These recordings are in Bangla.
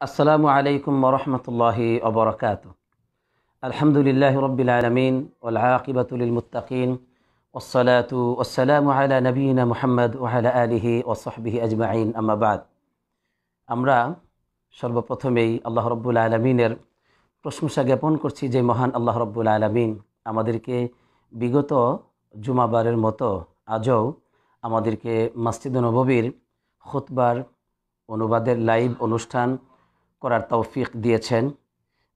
আসসালামু আলাইকুম ওরহমতুল্লাহি ওবরকাত আলহামদুলিল্লাহ রবিল আলমিন ওলাকিবাতুল মুতাকিন ওসলাতু ওসালামু আলা নবীনা মুহাম্মদ ওহালা আলিহি ওসহবিহি আজমাইন আমাবাদ আমরা সর্বপ্রথমেই আল্লাহ রব্বুল আলমিনের প্রশংসা জ্ঞাপন করছি যে মহান আল্লাহ রব্বুল আলমিন আমাদেরকে বিগত জুমাবারের মতো আজও আমাদেরকে মাসজিদ নববীর খুতবার, অনুবাদের লাইভ অনুষ্ঠান করার তৌফিক দিয়েছেন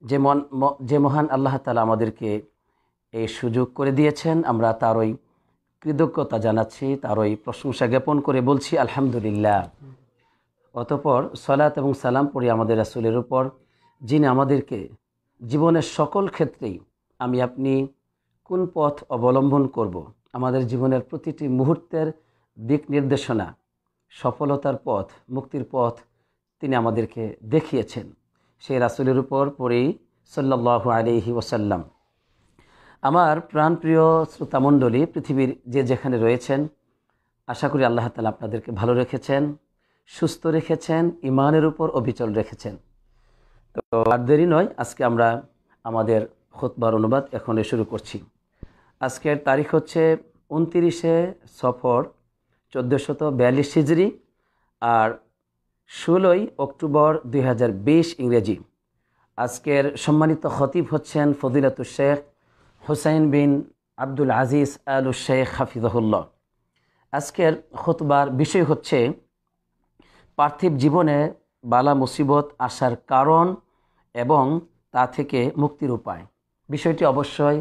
যে মন যে মহান আল্লাহ তালা আমাদেরকে এই সুযোগ করে দিয়েছেন, আমরা তারই কৃতজ্ঞতা জানাচ্ছি তারই প্রশংসা জ্ঞাপন করে বলছি, আলহামদুলিল্লাহ অতপর সলাত এবং সালাম পড়ি আমাদের রাসুলের উপর, যিনি আমাদেরকে জীবনের সকল ক্ষেত্রেই আমি আপনি কোন পথ অবলম্বন করব। আমাদের জীবনের প্রতিটি মুহূর্তের দিক নির্দেশনা, সফলতার পথ, মুক্তির পথ তিনি আমাদেরকে দেখিয়েছেন। সেই রাসুলের উপর পড়েই সাল্লাহ আলিহি ওসাল্লাম আমার প্রাণপ্রিয় শ্রোতামণ্ডলী, পৃথিবীর যে যেখানে রয়েছেন, আশা করি আল্লাহ তালা আপনাদেরকে ভালো রেখেছেন, সুস্থ রেখেছেন ইমানের উপর অবিচল রেখেছেন। তো আর দেরি নয়, আজকে আমরা আমাদের খোতবার অনুবাদ এখন শুরু করছি। আজকের তারিখ হচ্ছে উনতিরিশে সফর, চোদ্দোশত বিয়াল্লিশ হিজড়ি আর ষোলোই অক্টোবর দুই হাজার বিশ ইংরেজি। আজকের সম্মানিত খতিব হচ্ছেন ফদিলাতুল শেখ হুসাইন বিন আব্দুল আজিজ আল শেখ হাফিজহুল্লাহ। আজকের খুতবার বিষয় হচ্ছে, পার্থিব জীবনে বালা মুসিবত আসার কারণ এবং তা থেকে মুক্তির উপায়। বিষয়টি অবশ্যই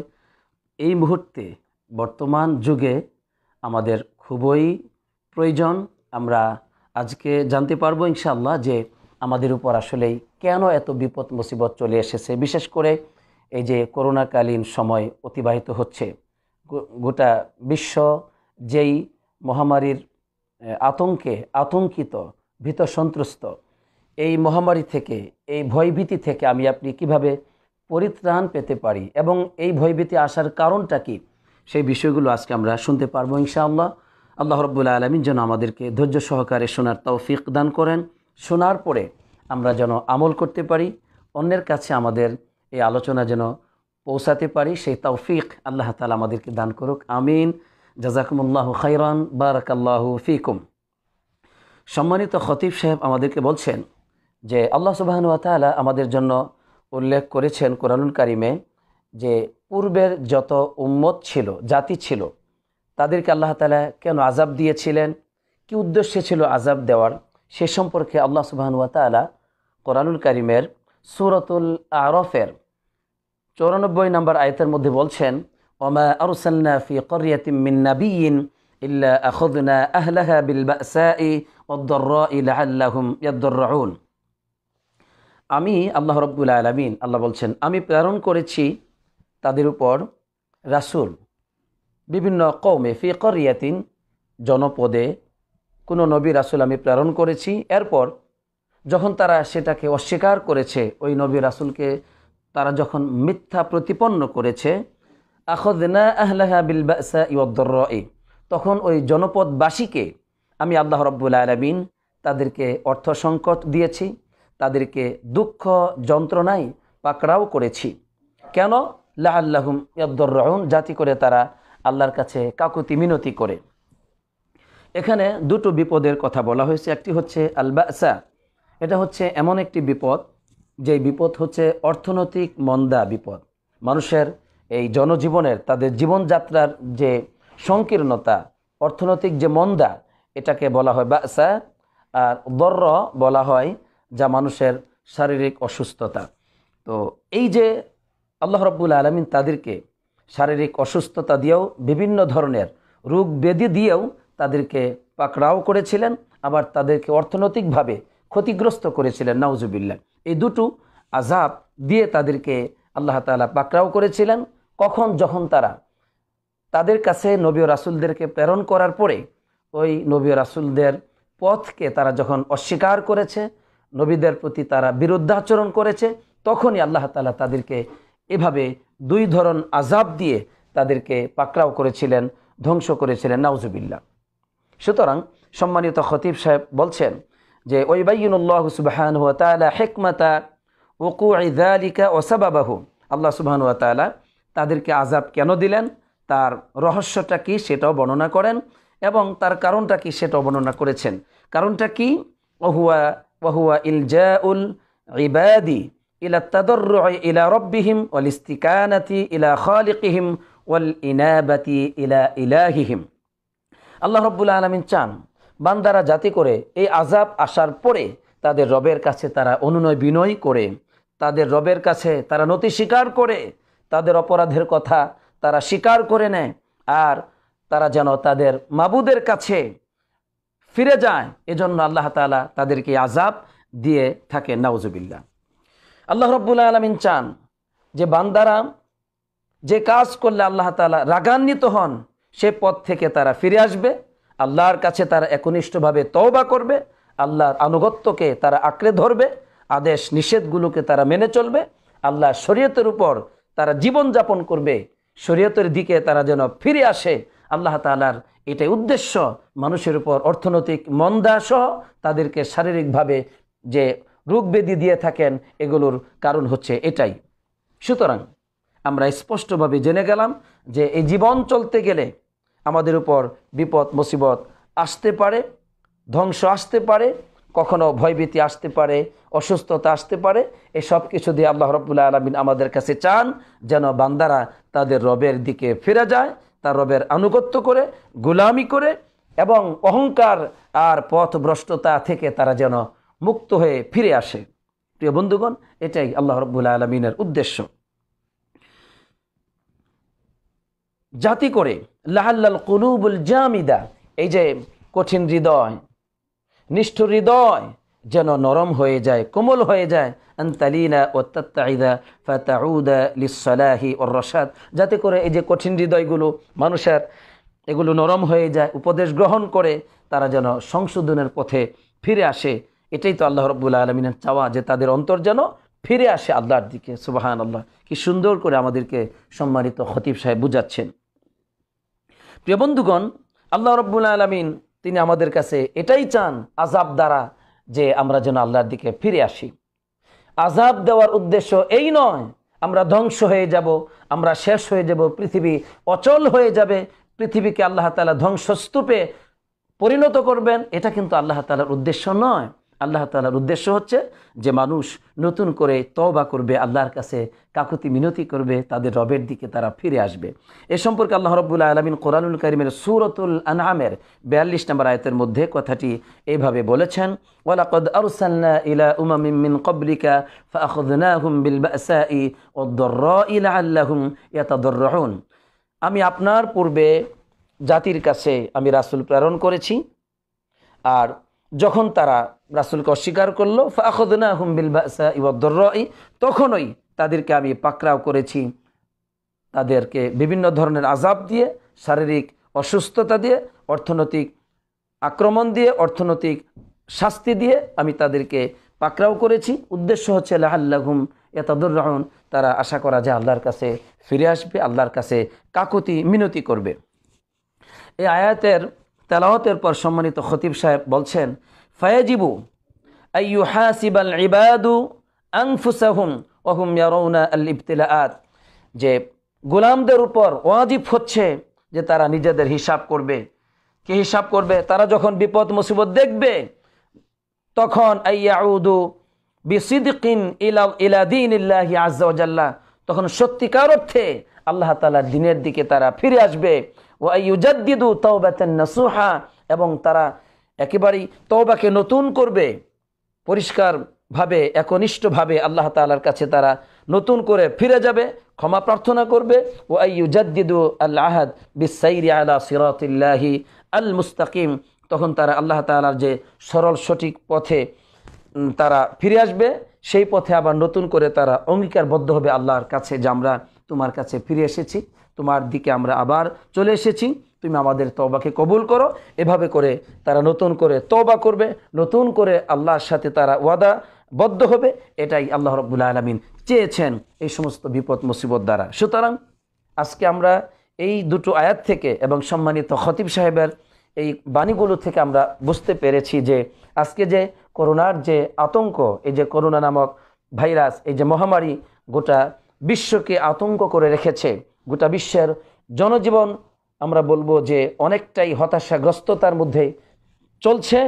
এই মুহূর্তে, বর্তমান যুগে আমাদের খুবই প্রয়োজন। আমরা আজকে জানতে পারব ইনশাআল্লাহ যে আমাদের উপর আসলেই কেন এত বিপদ মুসিবত চলে এসেছে। বিশেষ করে এই যে করোনাকালীন সময় অতিবাহিত হচ্ছে গোটা বিশ্ব যেই মহামারীর আতঙ্কে আতঙ্কিত, ভীত সন্ত্রস্ত, এই মহামারী থেকে, এই ভয়ভীতি থেকে আমি আপনি কীভাবে পরিত্রাণ পেতে পারি এবং এই ভয়ভীতি আসার কারণটা কি, সেই বিষয়গুলো আজকে আমরা শুনতে পারব ইনশাআল্লাহ। আল্লাহ রব্বুল্লা আলমিন যেন আমাদেরকে ধৈর্য সহকারে শোনার তৌফিক দান করেন। শোনার পরে আমরা যেন আমল করতে পারি, অন্যের কাছে আমাদের এই আলোচনা যেন পৌঁছাতে পারি, সেই তৌফিক আল্লাহ তালা আমাদেরকে দান করুক। আমিন। জাজাকুমুল্লাহ খাইরান বারাকাল্লাহু ফিকুম। সম্মানিত খতিব সাহেব আমাদেরকে বলছেন যে, আল্লাহ সুবাহন তাআলা আমাদের জন্য উল্লেখ করেছেন কোরআনুল কারিমে যে, পূর্বের যত উম্মত ছিল, জাতি ছিল তাদেরকে আল্লাহ তালা কেন আজাব দিয়েছিলেন? কি উদ্দেশ্যে ছিল আজাব দেওয়ার? সে সম্পর্কে আল্লাহ সুবাহন তাআলা কোরআনুল কারিমের সুরতুল আরফের চৌরানব্বই নম্বর আয়তের মধ্যে বলছেন, ওমা আরসালনা ফি বিল আমি আল্লাহ রব্বুল আলামিন, আল্লাহ বলছেন, আমি প্রেরণ করেছি তাদের উপর রাসূল বিভিন্ন কৌমে ফি করিয়াতিন জনপদে কোনো নবী রাসূল আমি প্রেরণ করেছি। এরপর যখন তারা সেটাকে অস্বীকার করেছে, ওই নবী রাসূলকে তারা যখন মিথ্যা প্রতিপন্ন করেছে আখদনা আহলাহা বিল বাসা ইউদ্দর্রাই তখন ওই জনপদবাসীকে আমি আল্লাহ রব্বুল আলমিন তাদেরকে অর্থ সংকট দিয়েছি, তাদেরকে দুঃখ যন্ত্রণায় পাকড়াও করেছি। কেন? লা ইয়দ্দর ইয়াদ্দর্রাউন, জাতি করে তারা আল্লাহর কাছে কাকুতি মিনতি করে। এখানে দুটো বিপদের কথা বলা হয়েছে। একটি হচ্ছে আলবাসা, এটা হচ্ছে এমন একটি বিপদ যে বিপদ হচ্ছে অর্থনৈতিক মন্দা বিপদ। মানুষের এই জনজীবনের, তাদের জীবনযাত্রার যে সংকীর্ণতা, অর্থনৈতিক যে মন্দা, এটাকে বলা হয় বাসা, আর দর্র বলা হয় যা মানুষের শারীরিক অসুস্থতা। তো এই যে আল্লাহ রব্বুল আলমিন তাদেরকে শারীরিক অসুস্থতা দিয়েও বিভিন্ন ধরনের রোগ ব্যাধি দিয়েও তাদেরকে পাকড়াও করেছিলেন, আবার তাদেরকে অর্থনৈতিকভাবে ক্ষতিগ্রস্ত করেছিলেন, নাউজুবিল্লাহ। এই দুটো আজাব দিয়ে তাদেরকে আল্লাহ তাআলা পাকড়াও করেছিলেন। কখন? যখন তারা তাদের কাছে নবী ও রাসুলদেরকে প্রেরণ করার পরে ওই নবী ও রাসুলদের পথকে তারা যখন অস্বীকার করেছে, নবীদের প্রতি তারা বিরুদ্ধাচরণ করেছে, তখনই আল্লাহ তাআলা তাদেরকে এভাবে দুই ধরন আজাব দিয়ে তাদেরকে পাকড়াও করেছিলেন, ধ্বংস করেছিলেন, নাউজুবিল্লাহ। সুতরাং সম্মানিত খতিব সাহেব বলছেন যে ওইবাইনুল্লাহ সুবাহান হুয়া তালা হেকমাতা ওকু ইদালিকা ও সাবাবাহু। আল্লাহ সুবাহান হুয়া তালা তাদেরকে আজাব কেন দিলেন? তার রহস্যটা কি সেটাও বর্ণনা করেন এবং তার কারণটা কি সেটাও বর্ণনা করেছেন। কারণটা কি? ওহুয়া ওহুয়া ইলজা উল ইবাদি ইলা তাদর্রুই ইলা রব্বিহিম ওয়াল ইস্তিকানাতি ইলা খালিকিহিম ওয়াল ইনাবাতি ইলা ইলাহিহিম। আল্লাহ রব্বুল আলমিন চান বান্দারা যাতে করে এই আজাব আসার পরে তাদের রবের কাছে তারা অনুনয় বিনয় করে, তাদের রবের কাছে তারা নতি স্বীকার করে, তাদের অপরাধের কথা তারা স্বীকার করে নেয়, আর তারা যেন তাদের মাবুদের কাছে ফিরে যায়। এজন্য আল্লাহ তালা তাদেরকে আজাব দিয়ে থাকে নাউজুবিল্লা আল্লাহ রব্বুল্লা আলমিন চান যে বান্দারা যে কাজ করলে আল্লাহ তালা রাগান্বিত হন, সে পথ থেকে তারা ফিরে আসবে। আল্লাহর কাছে তারা একনিষ্ঠভাবে তওবা করবে। আল্লাহর আনুগত্যকে তারা আঁকড়ে ধরবে। আদেশ নিষেধগুলোকে তারা মেনে চলবে। আল্লাহ শরীয়তের উপর তারা জীবনযাপন করবে। শরীয়তের দিকে তারা যেন ফিরে আসে। আল্লাহ তালার এটাই উদ্দেশ্য। মানুষের উপর অর্থনৈতিক মন্দা সহ তাদেরকে শারীরিকভাবে যে রোগ ব্যাধি দিয়ে থাকেন, এগুলোর কারণ হচ্ছে এটাই। সুতরাং আমরা স্পষ্টভাবে জেনে গেলাম যে এই জীবন চলতে গেলে আমাদের উপর বিপদ, মুসিবত আসতে পারে, ধ্বংস আসতে পারে, কখনো ভয়ভীতি আসতে পারে, অসুস্থতা আসতে পারে। এসব কিছু দিয়ে আল্লাহ রব্বুল্লাহ আলমিন আমাদের কাছে চান যেন বান্দারা তাদের রবের দিকে ফিরে যায়, তার রবের আনুগত্য করে, গুলামি করে এবং অহংকার আর পথভ্রষ্টতা থেকে তারা যেন মুক্ত হয়ে ফিরে আসে। প্রিয় বন্ধুগণ, এটাই আল্লাহ রব্বুল্লাহ আলমিনের উদ্দেশ্য। জাতি করে, লাহাল্লাল কুলুবুল জামিদা, এই যে কঠিন হৃদয় নিষ্ঠুর হৃদয় যেন নরম হয়ে যায়, কোমল হয়ে যায়, আন্তালিনা ও তাত্তাইদা ফাতাউদা লিসালাহি ও রসাদ যাতে করে এই যে কঠিন হৃদয়গুলো, মানুষের এগুলো নরম হয়ে যায়, উপদেশ গ্রহণ করে, তারা যেন সংশোধনের পথে ফিরে আসে। এটাই তো আল্লাহ রব্বুল্লা আলমিনের চাওয়া যে তাদের অন্তর যেন ফিরে আসে আল্লাহর দিকে। সুবাহান আল্লাহ কি সুন্দর করে আমাদেরকে সম্মানিত খতিব সাহেব বুঝাচ্ছেন। প্রিয় বন্ধুগণ, আল্লাহ রব্বুল আলমিন তিনি আমাদের কাছে এটাই চান আজাব দ্বারা যে আমরা যেন আল্লাহর দিকে ফিরে আসি। আজাব দেওয়ার উদ্দেশ্য এই নয়, আমরা ধ্বংস হয়ে যাব, আমরা শেষ হয়ে যাব, পৃথিবী অচল হয়ে যাবে, পৃথিবীকে আল্লাহ তালা ধ্বংসস্তূপে পরিণত করবেন, এটা কিন্তু আল্লাহ তালার উদ্দেশ্য নয়। আল্লাহ তালার উদ্দেশ্য হচ্ছে যে মানুষ নতুন করে তওবা করবে, আল্লাহর কাছে কাকুতি মিনতি করবে, তাদের রবের দিকে তারা ফিরে আসবে। এ সম্পর্কে আল্লাহ রব্বুল্লাহ আলমিন কোরআনুল করিমের সুরতুল আনআমের বিয়াল্লিশ নম্বর আয়তের মধ্যে কথাটি এইভাবে বলেছেন, ওয়ালাকদ ইলা আমি আপনার পূর্বে জাতির কাছে আমি রাসূল প্রেরণ করেছি, আর যখন তারা রাসুলকে অস্বীকার করল ফাখদনা হুমবিল বাসা ইবদ্দর্রই তখনই তাদেরকে আমি পাকড়াও করেছি। তাদেরকে বিভিন্ন ধরনের আজাব দিয়ে, শারীরিক অসুস্থতা দিয়ে, অর্থনৈতিক আক্রমণ দিয়ে, অর্থনৈতিক শাস্তি দিয়ে আমি তাদেরকে পাকড়াও করেছি। উদ্দেশ্য হচ্ছে লাহাল্লাহুম এতাদুর রহন তারা আশা করা যায় আল্লাহর কাছে ফিরে আসবে, আল্লাহর কাছে কাকুতি মিনতি করবে। এই আয়াতের তেলাওয়াতের পর সম্মানিত খতিব সাহেব বলছেন, ফায়াজিবু আইয়ু হাসিবাল ইবাদু আংফুসাহুম ওহুম ইয়ারৌনা আল ইবতিলাআত যে গোলামদের উপর ওয়াজিব হচ্ছে যে তারা নিজেদের হিসাব করবে। কি হিসাব করবে? তারা যখন বিপদ, মুসিবত দেখবে, তখন আইয়াউদু বিসিদিকিন ইলা ইলা দিন ইল্লাহি আজ্জাল্লাহ তখন সত্যিকার অর্থে আল্লাহ তালার দিনের দিকে তারা ফিরে আসবে। ও ইউজাদ্দিদু তওবাতান নাসুহা, এবং তারা একেবারেই তওবাকে নতুন করবে, পরিষ্কারভাবে, একনিষ্ঠভাবে আল্লাহ তাআলার কাছে তারা নতুন করে ফিরে যাবে, ক্ষমা প্রার্থনা করবে ও ইউজাদ্দিদু আল আহাদ বিসাইরি আলা সিরাতিল্লাহি আল মুস্তাকিম তখন তারা আল্লাহ তাআলার যে সরল সঠিক পথে তারা ফিরে আসবে, সেই পথে আবার নতুন করে তারা অঙ্গীকারবদ্ধ হবে আল্লাহর কাছে যে আমরা তোমার কাছে ফিরে এসেছি। তোমার দিকে আমরা আবার চলে এসেছি। তুমি আমাদের তওবাকে কবুল করো। এভাবে করে তারা নতুন করে তওবা করবে। নতুন করে আল্লাহর সাথে তারা ওয়াদা বদ্ধ হবে। এটাই আল্লাহ রব্বুল আলমিন চেয়েছেন এই সমস্ত বিপদ, মুসিবত দ্বারা। সুতরাং আজকে আমরা এই দুটো আয়াত থেকে এবং সম্মানিত খতিব সাহেবের এই বাণীগুলো থেকে আমরা বুঝতে পেরেছি যে আজকে যে করোনার যে আতঙ্ক, এই যে করোনা নামক ভাইরাস, এই যে মহামারী গোটা বিশ্বকে আতঙ্ক করে রেখেছে গোটা বিশ্বের জনজীবন আমরা বলব যে অনেকটাই হতাশাগ্রস্ততার মধ্যে চলছে।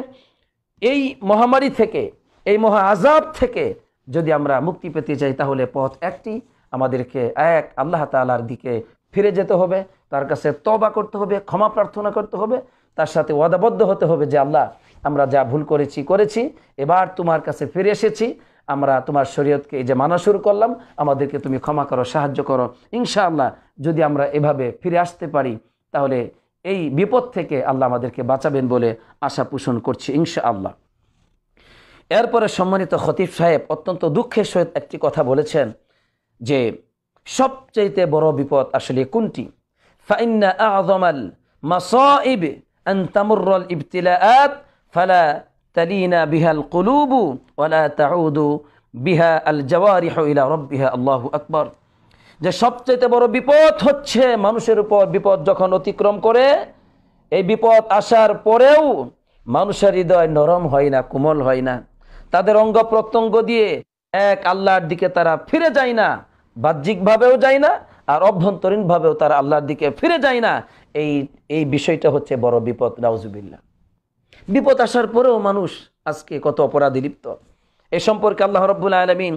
এই মহামারী থেকে, এই মহা আজাব থেকে যদি আমরা মুক্তি পেতে চাই, তাহলে পথ একটি, আমাদেরকে এক, আল্লাহ তালার দিকে ফিরে যেতে হবে, তার কাছে তবা করতে হবে, ক্ষমা প্রার্থনা করতে হবে, তার সাথে ওয়াদাবদ্ধ হতে হবে যে, আল্লাহ, আমরা যা ভুল করেছি করেছি, এবার তোমার কাছে ফিরে এসেছি, আমরা তোমার শরীয়তকে এই যে মানা শুরু করলাম, আমাদেরকে তুমি ক্ষমা করো, সাহায্য করো, ইনশাআল্লাহ যদি আমরা এভাবে ফিরে আসতে পারি, তাহলে এই বিপদ থেকে আল্লাহ আমাদেরকে বাঁচাবেন বলে আশা পোষণ করছি ইনশাআল্লাহ। এরপরে সম্মানিত খতিফ সাহেব অত্যন্ত দুঃখের সহিত একটি কথা বলেছেন যে, সবচাইতে বড় বিপদ আসলে কোনটি? ফাইন্না আযমাল মাসাইব আন তামুররাল ইবতিলাআত ফালা তালিনা বিহাল কুলুবু ওয়ালা তাউদু বিহা আল জাওয়ারিহু ইলা রাব্বিহা। আল্লাহু আকবার। যে সবচাইতে বড় বিপদ হচ্ছে মানুষের উপর বিপদ যখন অতিক্রম করে, এই বিপদ আসার পরেও মানুষের হৃদয় নরম হয় না, কোমল হয় না। তাদের অঙ্গ প্রত্যঙ্গ দিয়ে এক আল্লাহর দিকে তারা ফিরে যায় না, বাহ্যিকভাবেও যায় না, আর অভ্যন্তরীণভাবেও তারা আল্লাহর দিকে ফিরে যায় না। এই এই বিষয়টা হচ্ছে বড় বিপদ নাউজুবিল্লা বিপদ আসার পরেও মানুষ আজকে কত অপরাধী লিপ্ত। এ সম্পর্কে আল্লাহ রব্বুল আলমিন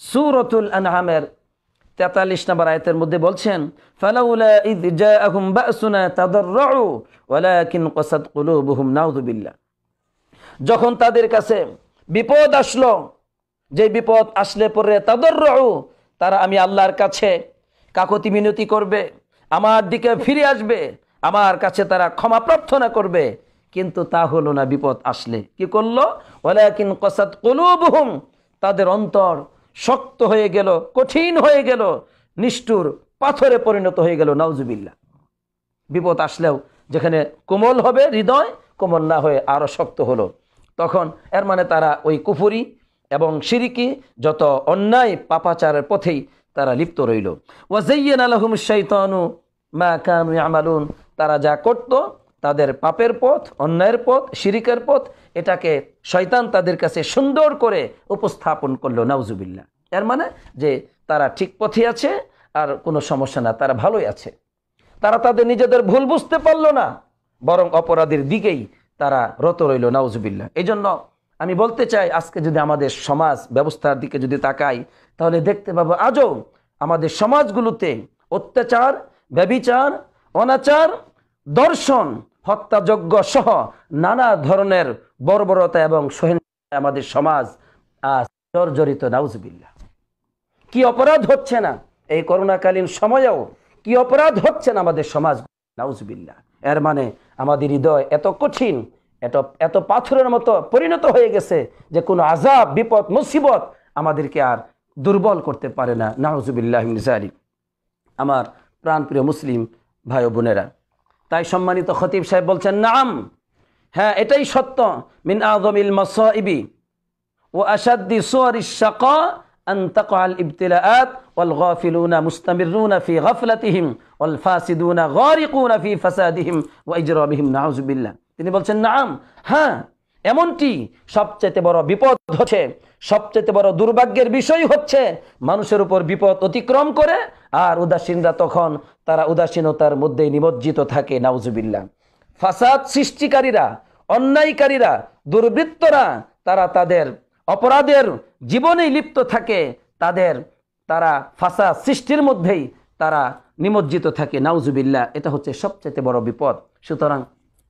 সুরতুল আনহামের তেতাল্লিশ নম্বর আয়তের মধ্যে বলছেন যখন তাদের কাছে বিপদ আসলো, যে বিপদ আসলে পরে তাদাররু তারা আমি আল্লাহর কাছে কাকতি মিনতি করবে, আমার দিকে ফিরে আসবে, আমার কাছে তারা ক্ষমা প্রার্থনা করবে, কিন্তু তা হলো না বিপদ আসলে। কি করল? ওয়ালাকিন কাসাদ কুলুবুহুম, তাদের অন্তর শক্ত হয়ে গেল, কঠিন হয়ে গেল, নিষ্ঠুর পাথরে পরিণত হয়ে গেল নাউজুবিল্লা বিপদ আসলেও যেখানে কোমল হবে হৃদয়, কোমল না হয়ে আরও শক্ত হলো। তখন এর মানে তারা ওই কুফুরি এবং সিরিকি যত অন্যায় পাপাচারের পথেই তারা লিপ্ত রইল। ওয়াজাইয়ান আলহুম শৈতানু মা কানু আমালুন তারা যা করত তাদের পাপের পথ, অন্যায়ের পথ, শিরিকের পথ, এটাকে শয়তান তাদের কাছে সুন্দর করে উপস্থাপন করল নাউজুবিল্লা এর মানে যে তারা ঠিক পথে আছে আর কোনো সমস্যা না, তারা ভালোই আছে। তারা তাদের নিজেদের ভুল বুঝতে পারল না, বরং অপরাধের দিকেই তারা রত রইল নাউজুবিল্লা এই জন্য আমি বলতে চাই, আজকে যদি আমাদের সমাজ ব্যবস্থার দিকে যদি তাকাই, তাহলে দেখতে পাবো আজও আমাদের সমাজগুলোতে অত্যাচার, ব্যবিচার, অনাচার দর্শন, হত্যাযজ্ঞ সহ নানা ধরনের বর্বরতা এবং সহিংসতা আমাদের সমাজ আজ জর্জরিত নাউজবিল্লা কি অপরাধ হচ্ছে না? এই করোনাকালীন সময়েও কি অপরাধ হচ্ছে না আমাদের সমাজ? নাউজবিল্লা এর মানে আমাদের হৃদয় এত কঠিন, এত এত পাথরের মতো পরিণত হয়ে গেছে যে কোনো আজাব, বিপদ, মুসিবত আমাদেরকে আর দুর্বল করতে পারে না। নাউজুবিল্লাহ আমার প্রাণপ্রিয় মুসলিম ভাই বোনেরা তাই সম্মানিত খতিব সাহেব বলছেন, নাম হ্যাঁ এটাই সত্য। মিন আজমিল মাসাইবি ও আসাদ্দি সোয়ার ইসাক গাফলাতিহিম ফাসিদুনা ফাসাদিহিম বিল্লাহ। তিনি বলছেন, নাম হ্যাঁ এমনটি সবচেয়ে বড় বিপদ হচ্ছে সবচেয়ে বড় দুর্ভাগ্যের বিষয় হচ্ছে, মানুষের উপর বিপদ অতিক্রম করে আর উদাসীনরা তখন তারা উদাসীনতার মধ্যে নিমজ্জিত থাকে, নাউজুবিল্লাহ। ফাসাদ সৃষ্টিকারীরা, অন্যায়কারীরা, দুর্বৃত্তরা, তারা তাদের অপরাধের জীবনেই লিপ্ত থাকে, তাদের, তারা ফাসা সৃষ্টির মধ্যেই তারা নিমজ্জিত থাকে, নাউজুবিল্লাহ। এটা হচ্ছে সবচেয়ে বড় বিপদ। সুতরাং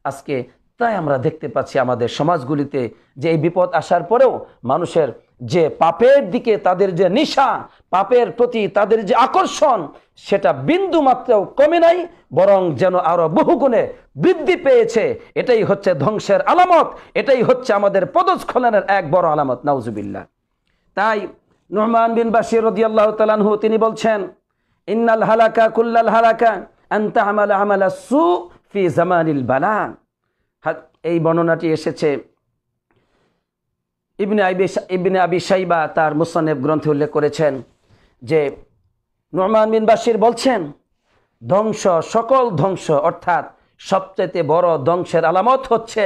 আজকে তাই আমরা দেখতে পাচ্ছি আমাদের সমাজগুলিতে যে এই বিপদ আসার পরেও মানুষের যে পাপের দিকে তাদের যে নিশা, পাপের প্রতি তাদের যে আকর্ষণ, সেটা বিন্দু মাত্রাও কমে নাই, বরং যেন আরও বহুগুণে বৃদ্ধি পেয়েছে। এটাই হচ্ছে ধ্বংসের আলামত, এটাই হচ্ছে আমাদের পদস্খলনের এক বড় আলামত, নাউজুবিল্লাহ। তাই নোহমান বিন বাসির রদিয়াল্লাহ তালানহু তিনি বলছেন, ইন্নাল হালাকা কুল্লাল হালাকা আন্তা আমালা আমালা সু ফি জামানিল বালা এই বর্ণনাটি এসেছে ইবনে আবি ইবনে আবি সাইবা তার মুসানেব গ্রন্থে উল্লেখ করেছেন যে নোমান বিন বাসির বলছেন, ধ্বংস, সকল ধ্বংস, অর্থাৎ সবচাইতে বড় ধ্বংসের আলামত হচ্ছে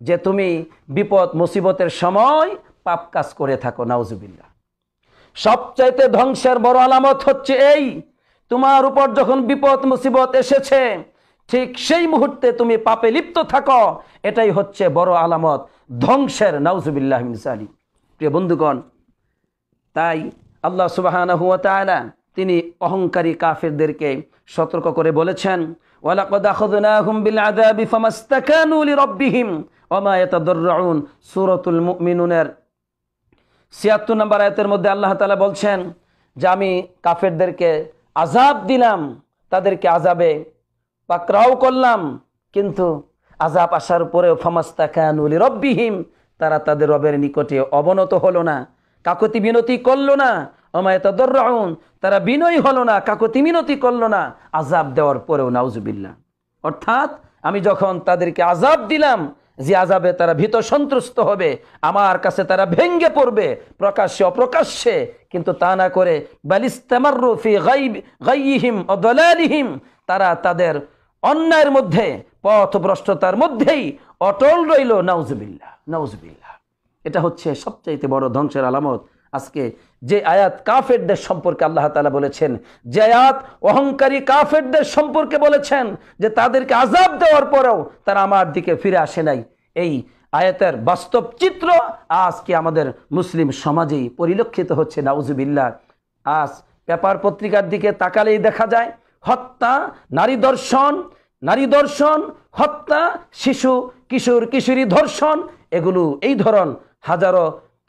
যে তুমি বিপদ, মুসিবতের সময় পাপ কাজ করে থাকো, নাউজুবিল্লাহ। সবচাইতে ধ্বংসের বড় আলামত হচ্ছে এই, তোমার উপর যখন বিপদ, মুসিবত এসেছে ঠিক সেই মুহূর্তে তুমি পাপে লিপ্ত থাকো। এটাই হচ্ছে বড় আলামত। ধ্বংসের, নাউজুবিল্লাহ মিসালি প্রিয় বন্ধুগণ, তাই আল্লাহ তাআলা তিনি অহংকারী কাফেরদেরকে সতর্ক করে বলেছেন সূরাতুল মুমিনুনের 76 নম্বর আয়াতের মধ্যে আল্লাহ তাআলা বলছেন, যে আমি কাফেরদেরকে আযাব দিলাম, তাদেরকে আযাবে পাকরাও করলাম, কিন্তু আজাব আসার পরেও ফামাস্তাকানু লিরাব্বিহিম, তারা তাদের রবের নিকটে অবনত হলো না, কাকতি বিনতি করল না অমায় তদর্রাউন তারা বিনয় হলো না, কাকতি মিনতি করল না আজাব দেওয়ার পরেও নাউজুবিল্লাহ। অর্থাৎ আমি যখন তাদেরকে আজাব দিলাম, যে আজাবে তারা ভীত সন্ত্রস্ত হবে, আমার কাছে তারা ভেঙ্গে পড়বে, প্রকাশ্যে অপ্রকাশ্যে, কিন্তু তা না করে বালিস্তামারুফি গাইহিম অদলালিহিম তারা তাদের অন্যায়ের মধ্যে, পথভ্রষ্টতার মধ্যেই অটল রইল নাউজুবিল্লাহ নাউজুবিল্লাহ। এটা হচ্ছে সবচাইতে বড় ধ্বংসের আলামত। আজকে যে আয়াত কাফেরদের সম্পর্কে আল্লাহ তালা বলেছেন, যে আয়াত অহংকারী কাফেরদের সম্পর্কে বলেছেন, যে তাদেরকে আজাব দেওয়ার পরেও তারা আমার দিকে ফিরে আসে নাই। এই আয়াতের বাস্তব চিত্র আজকে আমাদের মুসলিম সমাজেই পরিলক্ষিত হচ্ছে, নাউজুবিল্লাহ। আজ পেপার পত্রিকার দিকে তাকালেই দেখা যায় হত্যা, নারী দর্শন নারী দর্শন, হত্যা, শিশু, কিশোর, কিশোরী ধর্ষণ, এগুলো এই ধরন হাজারো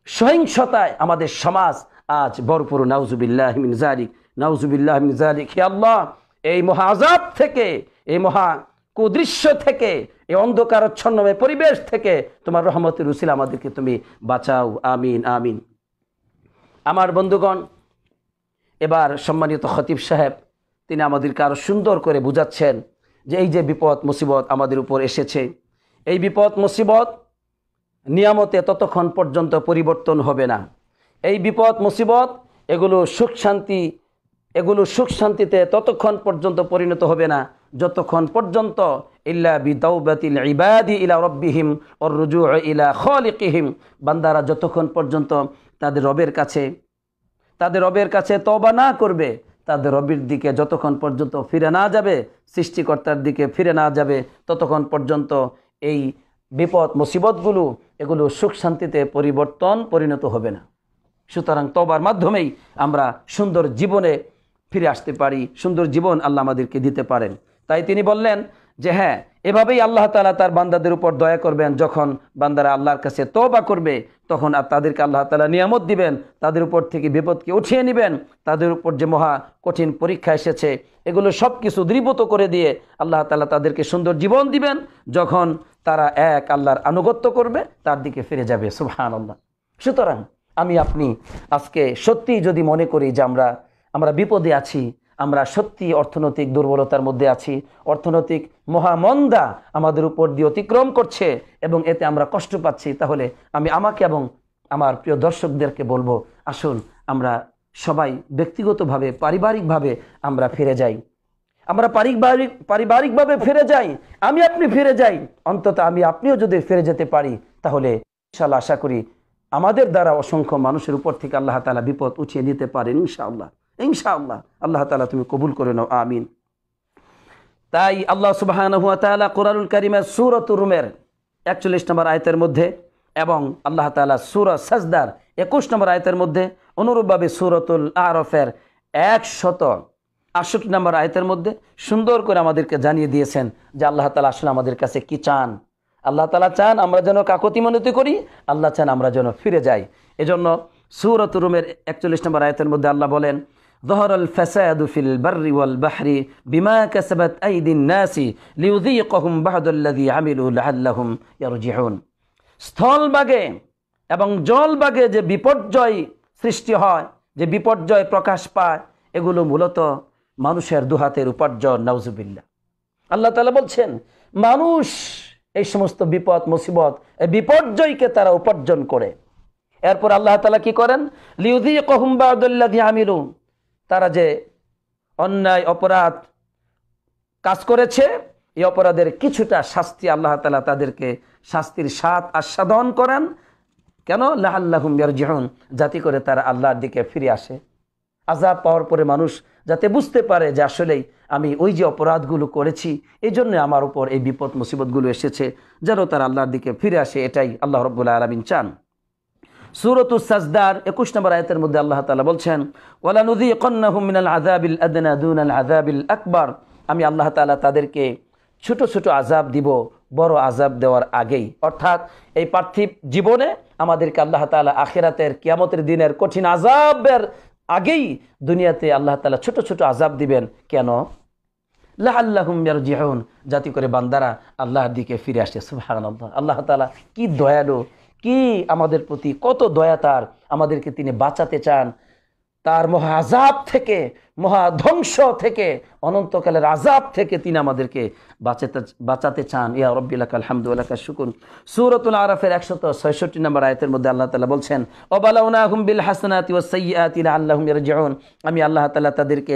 সহিংসতায় আমাদের সমাজ আজ বরপুর নাউজুবিল্লাহ মিন নাউজুবিল্লাহ হে আল্লাহ। এই মহা আজাব থেকে, এই মহা কুদৃশ্য থেকে, এই অন্ধকারচ্ছন্নময় পরিবেশ থেকে তোমার রহমতের রুসিল আমাদেরকে তুমি বাঁচাও। আমিন আমিন। আমার বন্ধুগণ, এবার সম্মানিত খতিব সাহেব তিনি আমাদেরকে আরও সুন্দর করে বুঝাচ্ছেন যে এই যে বিপদ, মুসিবত আমাদের উপর এসেছে। এই বিপদ, মুসিবত নিয়ামতে ততক্ষণ পর্যন্ত পরিবর্তন হবে না। এই বিপদ, মুসিবত এগুলো সুখ শান্তি, এগুলো সুখ শান্তিতে ততক্ষণ পর্যন্ত পরিণত হবে না। যতক্ষণ পর্যন্ত ইল্লা বিদাউবাতিল ইবাদি ইলা রব্বিহিম ওর রুজু ইলা খলিকিহিম। বান্দারা যতক্ষণ পর্যন্ত তাদের রবের কাছে, তাদের রবের কাছে তবা না করবে তাদের রবির দিকে যতক্ষণ পর্যন্ত ফিরে না যাবে, সৃষ্টিকর্তার দিকে ফিরে না যাবে, ততক্ষণ পর্যন্ত এই বিপদ, মুসিবতগুলো, এগুলো সুখ শান্তিতে পরিবর্তন পরিণত হবে না। সুতরাং তবার মাধ্যমেই আমরা সুন্দর জীবনে ফিরে আসতে পারি, সুন্দর জীবন আল্লাহ আমাদেরকে দিতে পারেন। তাই তিনি বললেন যে হ্যাঁ এভাবেই আল্লাহ তালা তার বান্দাদের উপর দয়া করবেন। যখন বান্দারা আল্লাহর কাছে তবা করবে, তখন আর তাদেরকে আল্লাহ তালা নিয়ামত দিবেন, তাদের উপর থেকে বিপদকে উঠিয়ে নেবেন, তাদের উপর যে মহা কঠিন পরীক্ষা এসেছে, এগুলো সব কিছু দৃঢ়ত করে দিয়ে আল্লাহ তালা তাদেরকে সুন্দর জীবন দিবেন। যখন তারা এক আল্লাহর আনুগত্য করবে, তার দিকে ফিরে যাবে। সুবহান আল্লাহ সুতরাং আমি আপনি আজকে সত্যি যদি মনে করি যে আমরা আমরা বিপদে আছি আমরা সত্যি অর্থনৈতিক দুর্বলতার মধ্যে আছি। অর্থনৈতিক মহামন্দা আমাদের উপর দিয়ে অতিক্রম করছে এবং এতে আমরা কষ্ট পাচ্ছি। তাহলে আমি আমাকে এবং আমার প্রিয় দর্শকদেরকে বলব, আসুন আমরা সবাই ব্যক্তিগতভাবে, পারিবারিকভাবে আমরা ফিরে যাই। আমরা পারিবারিক, পারিবারিকভাবে ফিরে যাই। আমি আপনি ফিরে যাই। অন্তত আমি আপনিও যদি ফিরে যেতে পারি, তাহলে ইনশাল্লাহ আশা করি আমাদের দ্বারা অসংখ্য মানুষের উপর থেকে আল্লাহ তালা বিপদ উঠিয়ে নিতে পারেন ইনশাআল্লাহ। ইনশাআল্লাহ, আল্লাহ তালা তুমি কবুল করে নাও, আমিন। তাই আল্লাহ সুবাহ কোরআনুল কারিমের সুরত রুমের একচল্লিশ নম্বর আয়তের মধ্যে এবং আল্লাহ তালা সুর সাজদার একুশ নম্বর আয়তের মধ্যে অনুরূপভাবে সুরতুল আরফের একশত আটষট্টি নম্বর আয়তের মধ্যে সুন্দর করে আমাদেরকে জানিয়ে দিয়েছেন যে আল্লাহ তালা আসলে আমাদের কাছে কি চান। আল্লাহ তালা চান আমরা যেন কাকতি মনতি করি, আল্লাহ চান আমরা যেন ফিরে যাই। এজন্য সুরত রুমের একচল্লিশ নম্বর আয়তের মধ্যে আল্লাহ বলেন ظهر الفساد في البر والبحر بما كسبت أيدي الناس ليذيقهم بعض الذي عملوا لعلهم يرجعون স্থলভাগে এবং জলভাগে যে বিপর্যয় সৃষ্টি হয় যে বিপর্যয় প্রকাশ পায় এগুলো মূলত মানুষের দুহাতের উপার্জন নাউজুবিল্লা আল্লাহ তালা বলছেন মানুষ এই সমস্ত বিপদ মুসিবত এই বিপর্যয়কে তারা উপার্জন করে এরপর আল্লাহ তালা কি করেন লিউদি কহুম্বাউদ্দি আমিলু তারা যে অন্যায়, অপরাধ কাজ করেছে, এই অপরাধের কিছুটা শাস্তি আল্লাহ তালা তাদেরকে শাস্তির স্বাদ আস্বাদন করেন। কেন? লাহাল্লাহুম ইয়ারজিউন, যাতে করে তারা আল্লাহর দিকে ফিরে আসে। আজাব পাওয়ার পরে মানুষ যাতে বুঝতে পারে যে আসলেই আমি ওই যে অপরাধগুলো করেছি, এই জন্য আমার উপর এই বিপদ মুসিবতগুলো এসেছে, যেন তারা আল্লাহর দিকে ফিরে আসে, এটাই আল্লাহ রব্বুল্লাহ আলমিন চান। সুরতুস সাজদার একুশ নম্বর আয়তের মধ্যে আল্লাহ তালা বলছেন ওয়ালানুদি কন্নাহুম মিনাল আজাবিল আদনা দুনাল আজাবিল আকবর। আমি আল্লাহ তালা তাদেরকে ছোট ছোট আজাব দিব, বড় আজাব দেওয়ার আগেই। অর্থাৎ এই পার্থিব জীবনে আমাদেরকে আল্লাহ তালা আখেরাতের, কিয়ামতের দিনের কঠিন আজাবের আগেই দুনিয়াতে আল্লাহ তালা ছোট ছোট আজাব দিবেন। কেন? লাহাল্লাহুম জিহুন জাতি করে বান্দারা আল্লাহর দিকে ফিরে আসে সুবহানাল্লাহ। আল্লাহ তালা কি দয়ালু কি আমাদের প্রতি কত দয়া তার, আমাদেরকে তিনি বাঁচাতে চান। তার মহা আজাব থেকে, মহা ধ্বংস থেকে, অনন্তকালের আজাব থেকে তিনি আমাদেরকে বাঁচাতে বাঁচাতে চান। ইয়া রব্বিল্লাহ আলহামদুল্লাহ শুকুন সুরতুল আরাফের একশত ছয়ষট্টি নম্বর আয়তের মধ্যে আল্লাহ তালা বলছেন, ওবালাউনাহুম বিল হাসানাতি ও সৈয়াতি আল্লাহম আমি আল্লাহ তালা তাদেরকে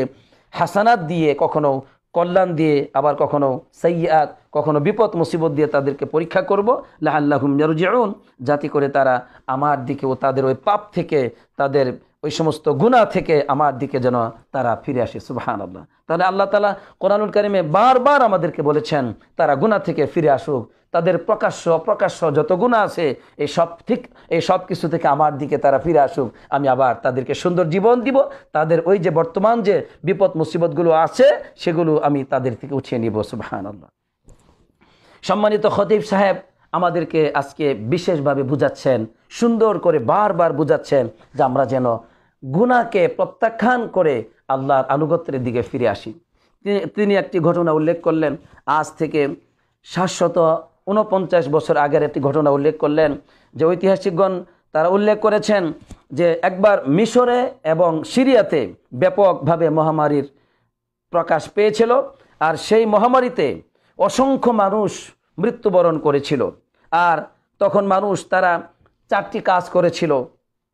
হাসানাত দিয়ে কখনো কল্যাণ দিয়ে আবার কখনো সৈয়াদ কখনো বিপদ, মুসিবত দিয়ে তাদেরকে পরীক্ষা করব। লাহাল্লাহুম ইয়ারজিউন, যাতে করে তারা আমার দিকে ও তাদের ওই পাপ থেকে, তাদের ওই সমস্ত গুণা থেকে আমার দিকে যেন তারা ফিরে আসে। সুবাহান আল্লাহ তাহলে আল্লাহ তালা কোরআনুল কারিমে বারবার আমাদেরকে বলেছেন, তারা গুণা থেকে ফিরে আসুক। তাদের প্রকাশ্য, অপ্রকাশ্য যত গুণা আছে, এই সব ঠিক, এই সব কিছু থেকে আমার দিকে তারা ফিরে আসুক। আমি আবার তাদেরকে সুন্দর জীবন দিব। তাদের ওই যে বর্তমান যে বিপদ, মুসিবতগুলো আছে, সেগুলো আমি তাদের থেকে উঠিয়ে নিব সুবাহান আল্লাহ সম্মানিত খতিব সাহেব, আমাদেরকে আজকে বিশেষভাবে বুঝাচ্ছেন, সুন্দর করে বারবার বুঝাচ্ছেন যে আমরা যেন গুণাকে প্রত্যাখ্যান করে আল্লাহর আনুগত্যের দিকে ফিরে আসি। তিনি একটি ঘটনা উল্লেখ করলেন। আজ থেকে সাতশত উনপঞ্চাশ বছর আগের একটি ঘটনা উল্লেখ করলেন যে ঐতিহাসিকগণ তারা উল্লেখ করেছেন যে একবার মিশরে এবং সিরিয়াতে ব্যাপকভাবে মহামারীর প্রকাশ পেয়েছিল আর সেই মহামারীতে অসংখ্য মানুষ মৃত্যুবরণ করেছিল। আর তখন মানুষ তারা চারটি কাজ করেছিল।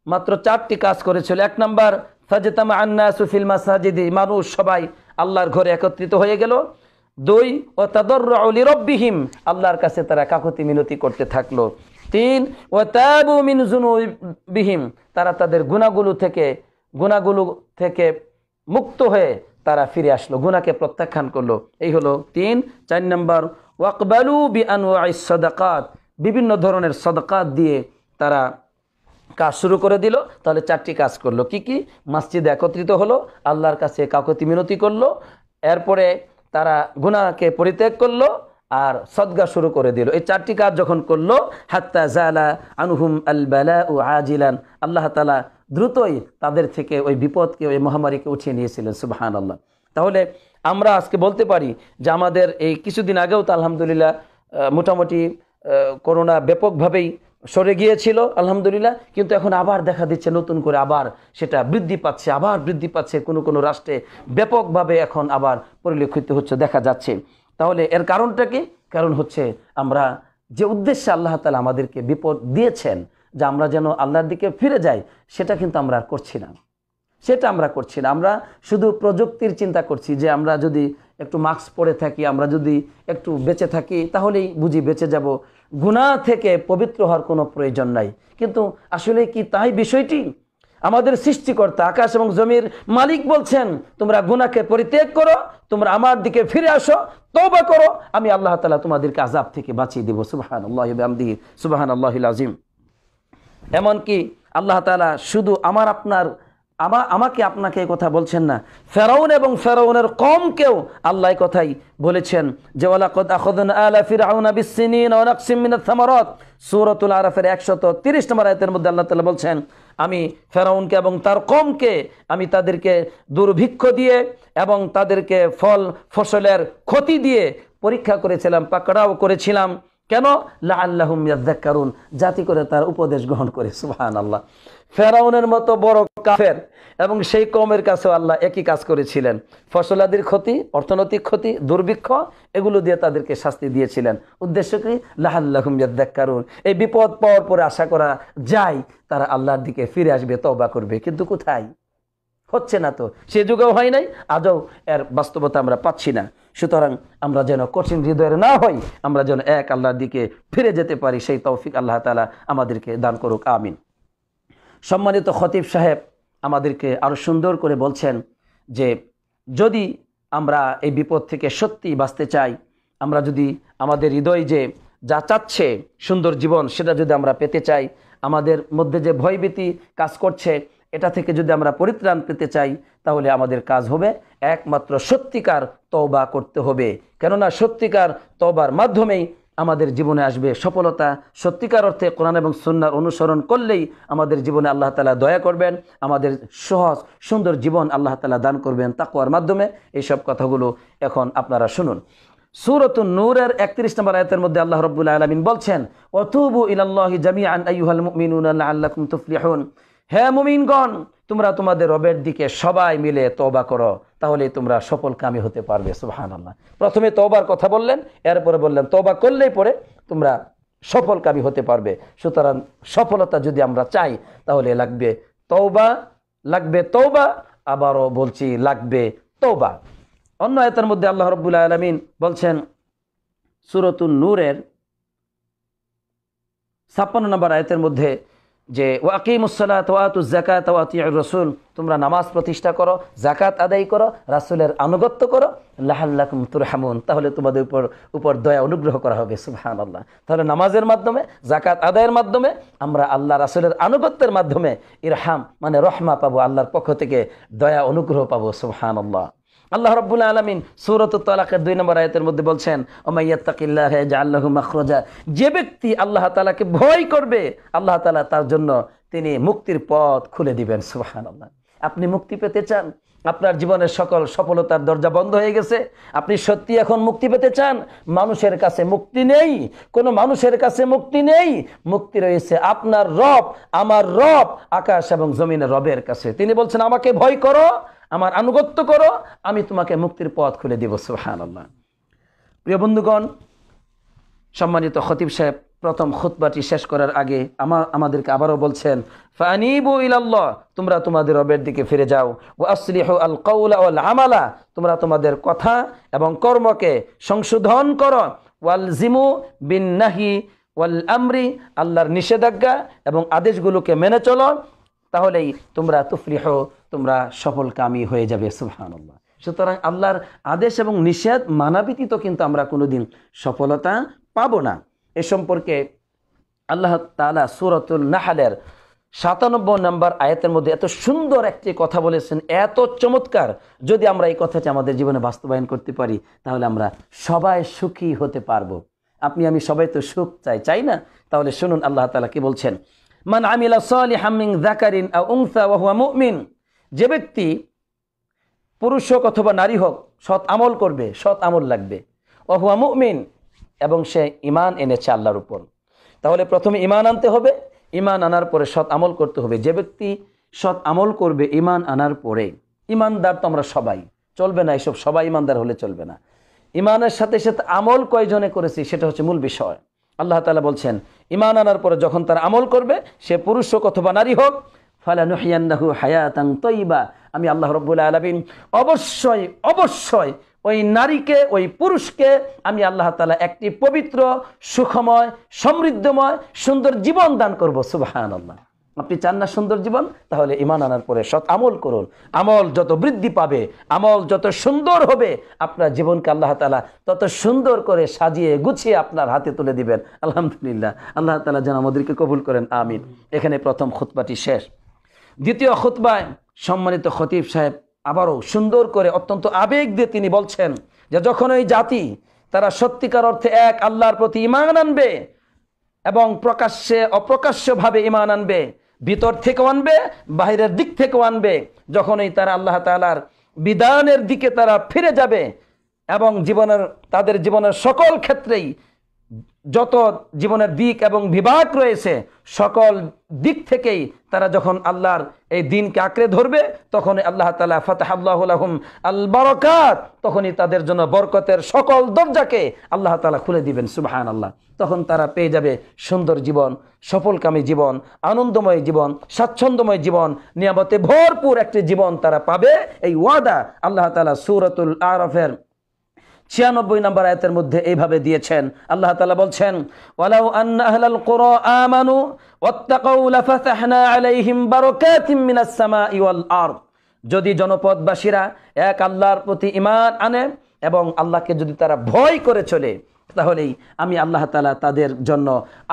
মাত্র চারটি কাজ করেছিল। এক নম্বর ফাজতামা আন্না সুফিল মাসাজিদি। মানুষ সবাই আল্লাহর ঘরে একত্রিত হয়ে গেল। দুই ও তাদর রব্বিহিম আল্লাহর কাছে তারা কাকতি মিনতি করতে থাকল। তিন ও তাবু মিন বিহিম তারা তাদের গুণাগুলো থেকে গুণাগুলো থেকে মুক্ত হয়ে তারা ফিরে আসলো, গুণাকে প্রত্যাখ্যান করল। এই হলো তিন। চার নম্বর, ওয়াকবালু বি আনওয়াই সদাকাত। বিভিন্ন ধরনের সদকাত দিয়ে তারা কাজ শুরু করে দিল। তাহলে চারটি কাজ করল। কি কি? মসজিদে একত্রিত হলো, আল্লাহর কাছে কাকতি মিনতি করল। এরপরে তারা গুনাকে পরিত্যাগ করল আর সদগা শুরু করে দিল। এই চারটি কাজ যখন করল, হাত্তা জালা আনহুম আল বালা ও আজিলান। আল্লাহ তালা দ্রুতই তাদের থেকে ওই বিপদকে, ওই মহামারীকে উঠিয়ে নিয়েছিলেন সুবাহান আল্লাহ তাহলে আমরা আজকে বলতে পারি যে আমাদের এই কিছুদিন আগেও তো আলহামদুলিল্লাহ মোটামুটি করোনা ব্যাপকভাবেই সরে গিয়েছিল, আলহামদুলিল্লাহ, কিন্তু এখন আবার দেখা দিচ্ছে নতুন করে আবার সেটা বৃদ্ধি পাচ্ছে, আবার বৃদ্ধি পাচ্ছে, কোনো কোনো রাষ্ট্রে ব্যাপকভাবে এখন আবার পরিলক্ষিত হচ্ছে, দেখা যাচ্ছে। তাহলে এর কারণটা কি? কারণ হচ্ছে আমরা যে উদ্দেশ্যে আল্লাহ তালা আমাদেরকে বিপদ দিয়েছেন, যে আমরা যেন আল্লাহর দিকে ফিরে যাই, সেটা কিন্তু আমরা আর করছি না। সেটা আমরা করছি না। আমরা শুধু প্রযুক্তির চিন্তা করছি যে আমরা যদি একটু মাস্ক পরে থাকি, আমরা যদি একটু বেঁচে থাকি, তাহলেই বুঝি বেঁচে যাব। গুণা থেকে পবিত্র হওয়ার কোনো প্রয়োজন নাই। কিন্তু আসলে কি তাই বিষয়টি? আমাদের সৃষ্টিকর্তা আকাশ এবং জমির মালিক বলছেন, তোমরা গুনাকে পরিত্যাগ করো, তোমরা আমার দিকে ফিরে আসো তবা করো, আমি আল্লাহ তালা তোমাদেরকে আজাব থেকে বাঁচিয়ে দেবো। সুবাহান আল্লাহ সুবাহান আল্লাহ আজিম এমনকি আল্লাহ তালা শুধু আমার, আপনার আমা, আমাকে আপনাকে কথা বলছেন না। ফেরাউন এবং ফেরাউনের কমকেও আল্লাহ কথাই বলেছেন যে সুরতুল আরফের একশত তিরিশ নম্বর আয়তের মধ্যে আল্লাহ তালা বলছেন, আমি ফেরাউনকে এবং তার কমকে আমি তাদেরকে দুর্ভিক্ষ দিয়ে এবং তাদেরকে ফল, ফসলের ক্ষতি দিয়ে পরীক্ষা করেছিলাম, পাকড়াও করেছিলাম। কেন? লা আল্লাহম কারুন জাতি করে তার উপদেশ গ্রহণ করে সুহান আল্লাহ ফেরাউনের মতো বড় কাফের এবং সেই কমের কাছেও আল্লাহ একই কাজ করেছিলেন। ফসলাদির ক্ষতি, অর্থনৈতিক ক্ষতি, দুর্ভিক্ষ, এগুলো দিয়ে তাদেরকে শাস্তি দিয়েছিলেন। উদ্দেশ্য কি? লাহাল্লাহম কারুন এই বিপদ পাওয়ার পরে আশা করা যায় তারা আল্লাহর দিকে ফিরে আসবে তবা করবে। কিন্তু কোথায়? হচ্ছে না তো। সে যুগেও হয় নাই, আজও এর বাস্তবতা আমরা পাচ্ছি না। সুতরাং আমরা যেন কঠিন হৃদয়ের না হই, আমরা যেন এক আল্লাহর দিকে ফিরে যেতে পারি, সেই তৌফিক আল্লাহ তালা আমাদেরকে দান করুক, আমিন। সম্মানিত খতিব সাহেব আমাদেরকে আরও সুন্দর করে বলছেন যে, যদি আমরা এই বিপদ থেকে সত্যি বাঁচতে চাই, আমরা যদি আমাদের হৃদয় যে যা চাচ্ছে সুন্দর জীবন সেটা যদি আমরা পেতে চাই, আমাদের মধ্যে যে ভয়ভীতি কাজ করছে এটা থেকে যদি আমরা পরিত্রাণ পেতে চাই, তাহলে আমাদের কাজ হবে একমাত্র সত্যিকার তওবা করতে হবে। কেননা সত্যিকার তওবার মাধ্যমেই আমাদের জীবনে আসবে সফলতা। সত্যিকার অর্থে কোরআন এবং সুন্নার অনুসরণ করলেই আমাদের জীবনে আল্লাহ তালা দয়া করবেন, আমাদের সহজ, সুন্দর জীবন আল্লাহ তালা দান করবেন তাকুয়ার মাধ্যমে। এইসব কথাগুলো এখন আপনারা শুনুন। সুরতুন নূরের একত্রিশ নম্বর আয়তের মধ্যে আল্লাহ রব্বুল আলমিন বলছেন অতুবু ইলাল্লাহি মুমিনুনা লাআল্লাকুম তুফলিহুন। হে মুমিনগণ তোমরা তোমাদের রবের দিকে সবাই মিলে তওবা করো তাহলে তোমরা সফল কামি হতে পারবে, সুবহানাল্লাহ। প্রথমে তওবার কথা বললেন, এরপরে বললেন, তওবা করলেই পরে তোমরা সফল কামি হতে পারবে। সুতরাং সফলতা যদি আমরা চাই, তাহলে লাগবে তওবা লাগবে তওবা, আবারও বলছি লাগবে তওবা। অন্য আয়তের মধ্যে আল্লাহ রব্বুল আলমিন বলছেন, সুরতুন নূরের ছাপ্পান্ন নম্বর আয়তের মধ্যে যে ওয়াকিমুসালাত ওয়াতু জাকাত ওয়াতিউর রসুল, তোমরা নামাজ প্রতিষ্ঠা করো জাকাত আদায় করো, রাসুলের আনুগত্য করো, লাহাল্লাকুম তুরহামুন। তাহলে তোমাদের উপর উপর দয়া অনুগ্রহ করা হবে সুহান আল্লাহ তাহলে নামাজের মাধ্যমে জাকাত আদায়ের মাধ্যমে, আমরা আল্লাহ রাসুলের আনুগত্যের মাধ্যমে ইরহাম মানে রহমা পাবো, আল্লাহর পক্ষ থেকে দয়া অনুগ্রহ পাবো সুহান আল্লাহ আল্লাহ রব্বুল আলমিন সুরত তালাকের দুই নম্বর আয়তের মধ্যে বলছেন আল্লাহ মাখরজা। যে ব্যক্তি আল্লাহ তালাকে ভয় করবে, আল্লাহ তালা তার জন্য তিনি মুক্তির পথ খুলে দিবেন সুবাহান আল্লাহ আপনি মুক্তি পেতে চান? আপনার জীবনের সকল সফলতার দরজা বন্ধ হয়ে গেছে? আপনি সত্যি এখন মুক্তি পেতে চান? মানুষের কাছে মুক্তি নেই, কোনো মানুষের কাছে মুক্তি নেই। মুক্তি রয়েছে আপনার রব, আমার রব, আকাশ এবং জমিনের রবের কাছে। তিনি বলছেন, আমাকে ভয় করো আমার আনুগত্য করো, আমি তোমাকে মুক্তির পথ খুলে দিব সুহান আল্লাহ প্রিয় বন্ধুগণ, সম্মানিত খতিব সাহেব, প্রথম খুতবাটি শেষ করার আগে আমার আমাদেরকে আবারও বলছেন, ফানিবু ইলাল্লাহ, তোমরা তোমাদের রবের দিকে ফিরে যাও। ও আসলিহ আল কৌলা ওয়াল আমালা, তোমরা তোমাদের কথা এবং কর্মকে সংশোধন করো। ওয়াল জিমু বিন নাহি ওয়াল আমরি, আল্লাহর নিষেধাজ্ঞা এবং আদেশগুলোকে মেনে চলো। তাহলেই তোমরা তুফলিহ তোমরা সফল কামি হয়ে যাবে, সুবহানাল্লাহ। সুতরাং আল্লাহর আদেশ এবং নিষেধ মানা ব্যতীত কিন্তু আমরা কোনোদিন সফলতা পাব না। এ সম্পর্কে আল্লাহ তালা সুরতুল নাহালের সাতানব্বই নম্বর আয়াতের মধ্যে এত সুন্দর একটি কথা বলেছেন, এত চমৎকার। যদি আমরা এই কথাটি আমাদের জীবনে বাস্তবায়ন করতে পারি, তাহলে আমরা সবাই সুখী হতে পারব। আপনি, আমি সবাই তো সুখ চাই চাই না? তাহলে শুনুন আল্লাহ তালা কি বলছেন, মান আমিলা সালিহাম যাকারিন আও উনসা ওয়া হুয়া মুমিন। যে ব্যক্তি পুরুষ হোক অথবা নারী হোক, সৎ আমল করবে, সৎ আমল লাগবে। ও হুয়া মুমিন এবং সে ইমান এনেছে আল্লাহর উপর। তাহলে প্রথমে ইমান আনতে হবে। ইমান আনার পরে সৎ আমল করতে হবে। যে ব্যক্তি সৎ আমল করবে ইমান আনার পরে ইমানদার তো আমরা সবাই। চলবে না এসব, সবাই ইমানদার হলে চলবে না। ইমানের সাথে সাথে আমল কয়জনে করেছি সেটা হচ্ছে মূল বিষয়। আল্লাহ তালা বলছেন ইমান আনার পরে যখন তার আমল করবে, সে পুরুষ হোক অথবা নারী হোক ফালানুহিয়ান্নাহু হায়াতাং তৈবা। আমি আল্লাহ রব্বুল আলমিন অবশ্যই অবশ্যই ওই নারীকে, ওই পুরুষকে আমি আল্লাহ তালা একটি পবিত্র, সুখময়, সমৃদ্ধময়, সুন্দর জীবন দান করব। সুবাহান আল্লাহ আপনি চান না সুন্দর জীবন? তাহলে ইমান আনার পরে সৎ আমল করুন। আমল যত বৃদ্ধি পাবে, আমল যত সুন্দর হবে, আপনার জীবনকে আল্লাহ তালা তত সুন্দর করে সাজিয়ে গুছিয়ে আপনার হাতে তুলে দিবেন। আলহামদুলিল্লাহ। আল্লাহ তালা যেন আমাদেরকে কবুল করেন। আমিন। এখানে প্রথম খুতবাটি শেষ। দ্বিতীয় খুতবায় সম্মানিত খতিব সাহেব আবারও সুন্দর করে অত্যন্ত আবেগ দিয়ে তিনি বলছেন যে যখন ওই জাতি তারা সত্যিকার অর্থে এক আল্লাহর প্রতি ইমান আনবে এবং প্রকাশ্যে, অপ্রকাশ্যভাবে ইমান আনবে, ভিতর থেকেও আনবে, বাহিরের দিক থেকেও আনবে, যখনই তারা আল্লাহ তালার বিধানের দিকে তারা ফিরে যাবে এবং জীবনের, তাদের জীবনের সকল ক্ষেত্রেই যত জীবনের দিক এবং বিভাগ রয়েছে, সকল দিক থেকেই তারা যখন আল্লাহর এই দিনকে আঁকড়ে ধরবে তখন আল্লাহ তালা ফতাহুম আল বরকাত তখনই তাদের জন্য বরকতের সকল দরজাকে আল্লাহ তালা খুলে দিবেন সুবাহান আল্লাহ তখন তারা পেয়ে যাবে সুন্দর জীবন, সফলকামী জীবন, আনন্দময় জীবন, স্বাচ্ছন্দ্যময় জীবন, নিয়ামতে ভরপুর একটি জীবন তারা পাবে। এই ওয়াদা আল্লাহ তালা সুরতুল আরফের ছিয়ানব্বই নম্বর আয়তের মধ্যে এইভাবে দিয়েছেন। আল্লাহ তালা বলছেন, ওয়ালাউ আন্না আহলাল কুরা আমানু, ওয়াত্তাকাউ লাফাতাহনা আলাইহিম বারাকাতিম মিনাস সামাই ওয়াল আরদ। যদি জনপদবাসীরা এক আল্লাহর প্রতি ঈমান আনে এবং আল্লাহকে যদি তারা ভয় করে চলে, তাহলেই আমি আল্লাহ তালা তাদের জন্য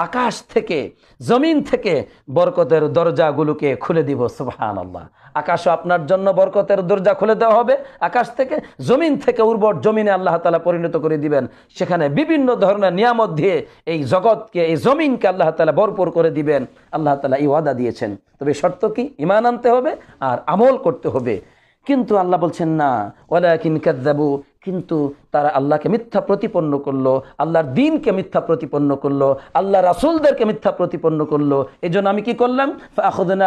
আকাশ থেকে, জমিন থেকে বরকতের দরজাগুলোকে খুলে দিব। সুবহান আল্লাহ আকাশও আপনার জন্য বরকতের দরজা খুলে দেওয়া হবে। আকাশ থেকে, জমিন থেকে উর্বর জমিনে আল্লাহ তালা পরিণত করে দিবেন। সেখানে বিভিন্ন ধরনের নিয়ামত দিয়ে এই জগৎকে, এই জমিনকে আল্লাহ তালা ভরপুর করে দিবেন। আল্লাহ তালা এই ওয়াদা দিয়েছেন। তবে শর্ত কি? ইমান আনতে হবে আর আমল করতে হবে। কিন্তু আল্লাহ বলছেন, না। ওলা কিন কাদ্দাবু কিন্তু তারা আল্লাহকে মিথ্যা প্রতিপন্ন করল, আল্লাহর দিনকে মিথ্যা প্রতিপন্ন করল, আল্লাহ রাসুলদেরকে মিথ্যা প্রতিপন্ন করল। এই জন্য আমি কি করলাম?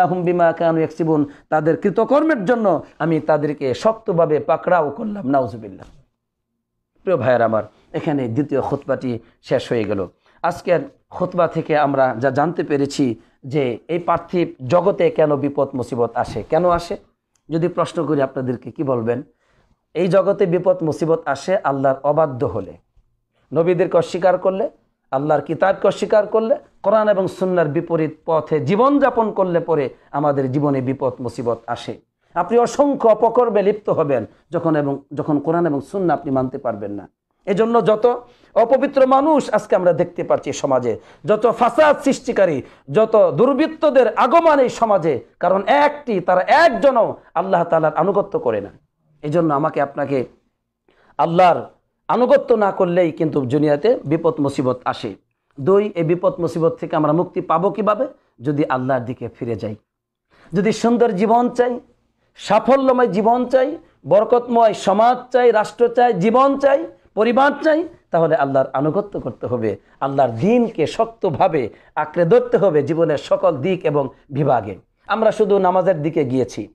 আহুম বিমা কানু একসিবুন তাদের কৃতকর্মের জন্য আমি তাদেরকে শক্তভাবে পাকড়াও করলাম, নাউজুবিল্লাহ। প্রিয় ভাইয়ের আমার, এখানে দ্বিতীয় খুতবাটি শেষ হয়ে গেল। আজকের খুতবা থেকে আমরা যা জানতে পেরেছি যে এই পার্থিব জগতে কেন বিপদ মুসিবত আসে, কেন আসে? যদি প্রশ্ন করি আপনাদেরকে, কি বলবেন? এই জগতে বিপদ, মুসিবত আসে, আল্লাহর অবাধ্য হলে। নবীদেরকে অস্বীকার করলে, আল্লাহর কিতাবকে অস্বীকার করলে, কোরআন এবং সুন্নার বিপরীত পথে জীবনযাপন করলে পরে আমাদের জীবনে বিপদ, মুসিবত আসে। আপনি অসংখ্য অপকর্মে লিপ্ত হবেন যখন এবং যখন কোরআন এবং সুন্না আপনি মানতে পারবেন না। এজন্য যত অপবিত্র মানুষ আজকে আমরা দেখতে পাচ্ছি সমাজে, যত ফাসাদ সৃষ্টিকারী, যত দুর্বৃত্তদের আগমন এই সমাজে, কারণ একটি, তারা একজনও আল্লাহ তালার আনুগত্য করে না। এই জন্য আমাকে আপনাকে আল্লাহর আনুগত্য না করলেই কিন্তু দুনিয়াতে বিপদ মুসিবত আসে। দুই, এই বিপদ মুসিবত থেকে আমরা মুক্তি পাবো কীভাবে? যদি আল্লাহর দিকে ফিরে যাই। যদি সুন্দর জীবন চাই, সাফল্যময় জীবন চাই, বরকতময় সমাজ চাই, রাষ্ট্র চাই, জীবন চাই, পরিবার চাই, তাহলে আল্লাহর আনুগত্য করতে হবে। আল্লাহর দিনকে শক্তভাবে আঁকড়ে ধরতে হবে জীবনের সকল দিক এবং বিভাগে। আমরা শুধু নামাজের দিকে গিয়েছি।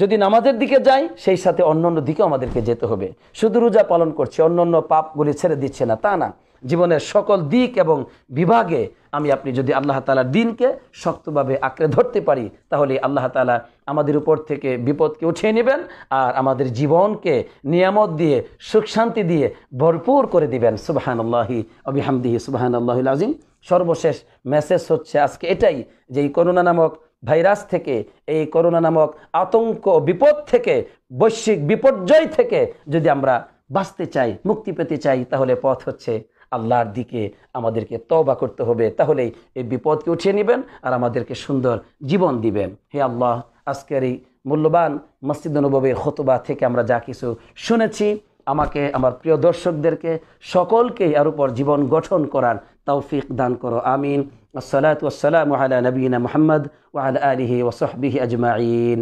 যদি নামাজের দিকে যাই, সেই সাথে অন্য অন্য দিকেও আমাদেরকে যেতে হবে। শুধু রোজা পালন করছে অন্য অন্য পাপগুলি ছেড়ে দিচ্ছে না, তা না। জীবনের সকল দিক এবং বিভাগে আমি আপনি যদি আল্লাহ তালার দিনকে শক্তভাবে আঁকড়ে ধরতে পারি, তাহলে আল্লাহ তালা আমাদের উপর থেকে বিপদকে উঠিয়ে নেবেন আর আমাদের জীবনকে নিয়ামত দিয়ে, সুখ শান্তি দিয়ে ভরপুর করে দিবেন। সুবাহান আল্লাহি অবিহামদিহি সুবাহান আল্লাহ আজিম সর্বশেষ মেসেজ হচ্ছে আজকে এটাই, যে এই করোনা নামক ভাইরাস থেকে, এই করোনা নামক আতঙ্ক, বিপদ থেকে, বৈশ্বিক বিপর্যয় থেকে যদি আমরা বাঁচতে চাই, মুক্তি পেতে চাই, তাহলে পথ হচ্ছে আল্লাহর দিকে আমাদেরকে তবা করতে হবে। তাহলেই এই বিপদকে উঠিয়ে নেবেন আর আমাদেরকে সুন্দর জীবন দিবেন। হে আল্লাহ, আজকের এই মূল্যবান মসজিদ নবীর হতবা থেকে আমরা যা কিছু শুনেছি, আমাকে, আমার প্রিয় দর্শকদেরকে সকলকেই আর উপর জীবন গঠন করার তৌফিক দান করো। আমিন। আসসালাতু আসসালামু আলা নবীনা মুহাম্মদ ওয়া আলা আলিহি ওয়া সাহবিহি আজমাইন